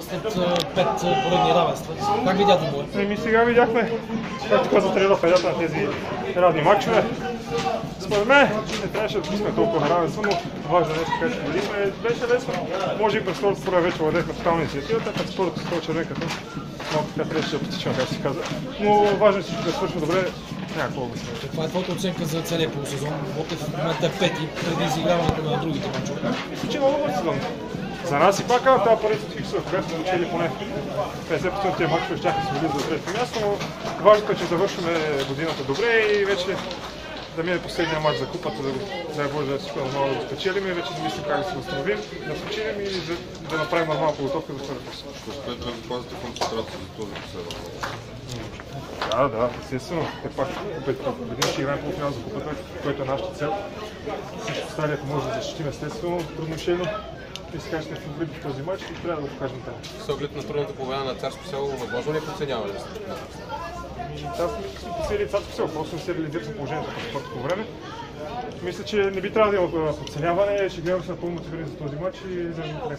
След пет поредни равенства. Как видя двубоя? Еми сега видяхме, както каза тренера федата на тези радни матчове. Според мен не трябваше да пускаме толкова равенство, но важно нещо, което видихме, беше лесно. Може и през втората спора вече владехме тотална инициативата, през спората с този червенката. Малко така трябваше да потичаме, както се каза. Но важно е всичко да свършим добре, няма какво да се Каква е твоята оценка за целия полусезон? Ботев в момента е пети преди изиграването на другите мачове. Мисля, че е много добър сезон. За нас и пак казвам, тази парите от фиксове, когато сме учили поне 50% от тези мачове, ще се влизат за трето място, но важното е, че завършваме годината добре и вече да мине последния матч за купата, да, го, да може да всичко нормално да го спечелим и вече да мислим как да се възстановим, да починем и да, да направим нормална подготовка за втората клас. Ще да го пазите концентрация за този последен Да, да, естествено. Те пак веднъж ще играем полуфинал за купата, което е нашата цел. Всичко останали, ако може да защитим естествено, трудно ще е, но и сега ще сме в този матч и трябва да го покажем там. С оглед на трудната победа на Царско село, възможно ли е подценяване? Аз сме посели царско село, просто не се реализира положението по спорт по време. Мисля, че не би трябвало да има подценяване, ще гледам се напълно мотивирани за този матч и за не